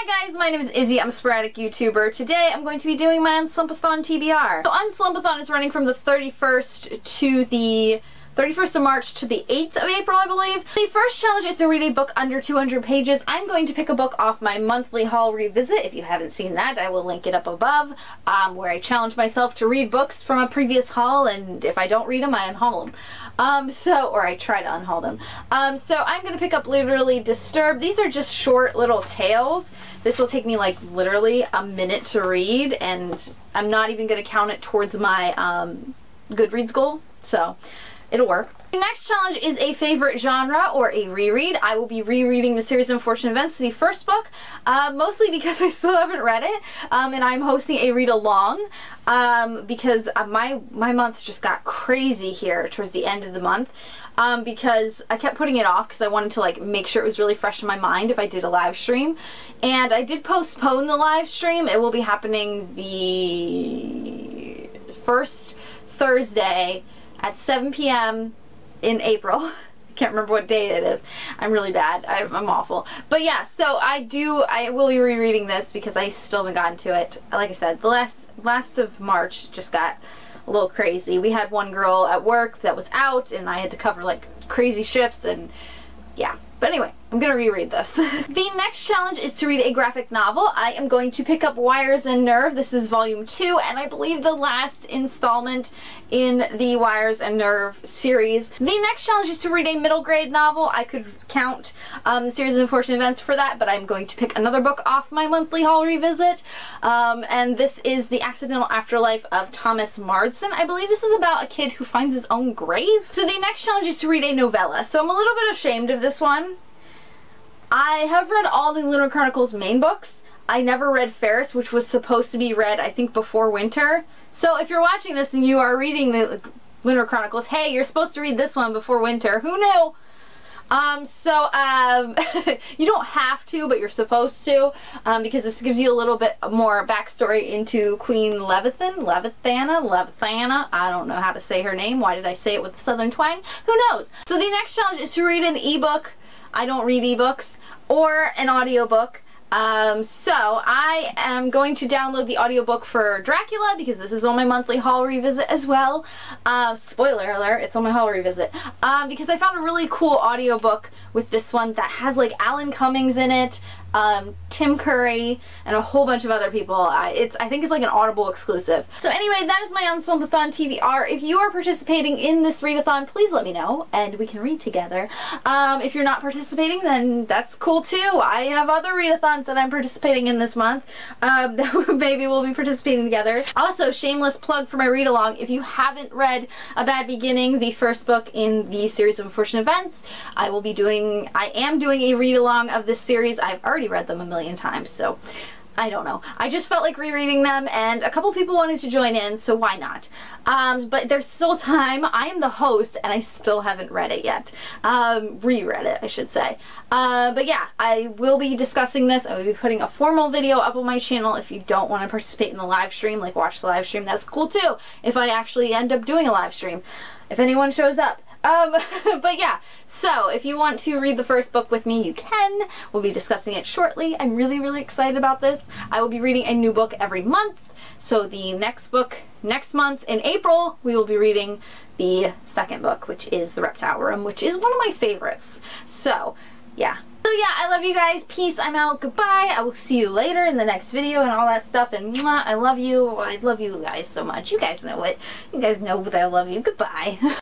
Hi guys, my name is Izzy. I'm a sporadic YouTuber. Today I'm going to be doing my Unslumpathon TBR. So Unslumpathon is running from the 31st to the 31st of March to the 8th of April, I believe. The first challenge is to read a book under 200 pages. I'm going to pick a book off my monthly haul revisit. If you haven't seen that, I will link it up above, um, where I challenge myself to read books from a previous haul, and if I don't read them, I unhaul them. Um, so, or I try to unhaul them. Um, so I'm going to pick up literally Disturbed. These are just short little tales. This will take me like literally a minute to read, and I'm not even going to count it towards my um, Goodreads goal. So, it'll work. The next challenge is a favorite genre or a reread. I will be rereading the series of unfortunate events, the first book, uh, mostly because I still haven't read it, um, and I'm hosting a read along um, because uh, my my month just got crazy here towards the end of the month. Um, because I kept putting it off because I wanted to like make sure it was really fresh in my mind if I did a live stream. And I did postpone the live stream. It will be happening the first Thursday at 7 p.m. in April. I can't remember what day it is. I'm really bad. I, am awful. But yeah, so I do, I will be rereading this because I still haven't gotten to it. Like I said, the last, last of March just got a little crazy. We had one girl at work that was out and I had to cover like crazy shifts and yeah. But anyway, I'm gonna reread this. the next challenge is to read a graphic novel. I am going to pick up Wires and Nerve. This is volume two, and I believe the last installment in the Wires and Nerve series. The next challenge is to read a middle grade novel. I could count um, the series of unfortunate events for that, but I'm going to pick another book off my monthly haul revisit. Um, and this is The Accidental Afterlife of Thomas Marsden. I believe this is about a kid who finds his own grave. So the next challenge is to read a novella. So I'm a little bit ashamed of this one. I have read all the Lunar Chronicles main books. I never read Fairest, which was supposed to be read, I think, before winter. So if you're watching this and you are reading the Lunar Chronicles, hey, you're supposed to read this one before winter. Who knew? Um, so, um, you don't have to, but you're supposed to, um, because this gives you a little bit more backstory into Queen Levithan, Levithana, Levithana, I don't know how to say her name. Why did I say it with a southern twang? Who knows? So the next challenge is to read an ebook. I don't read ebooks or an audiobook. Um, so I am going to download the audiobook for Dracula because this is on my monthly haul revisit as well. Uh, spoiler alert, it's on my haul revisit. Um, because I found a really cool audiobook with this one that has like Alan Cummings in it, um, Tim Curry, and a whole bunch of other people. I, it's I think it's like an Audible exclusive. So anyway, that is my Unslumpathon TBR. If you are participating in this readathon, please let me know and we can read together. Um, if you're not participating, then that's cool too. I have other readathons that I'm participating in this month um, that maybe we'll be participating together. Also, shameless plug for my read along. If you haven't read A Bad Beginning, the first book in the series of unfortunate events, I will be doing, I am doing a read along of this series. I've already already read them a million times, so I don't know. I just felt like rereading them and a couple people wanted to join in, so why not? Um, but there's still time. I am the host and I still haven't read it yet. Um, reread it, I should say. Uh, but yeah, I will be discussing this. I will be putting a formal video up on my channel. If you don't want to participate in the live stream, like watch the live stream, that's cool too. If I actually end up doing a live stream. If anyone shows up. Um, but yeah, so if you want to read the first book with me, you can. We'll be discussing it shortly. I'm really, really excited about this. I will be reading a new book every month. So the next book, next month in April, we will be reading the second book, which is The Reptile Room, which is one of my favorites. So, yeah. So yeah, I love you guys. Peace. I'm out. Goodbye. I will see you later in the next video and all that stuff. And mwah, I love you. I love you guys so much. You guys know it. You guys know that I love you. Goodbye.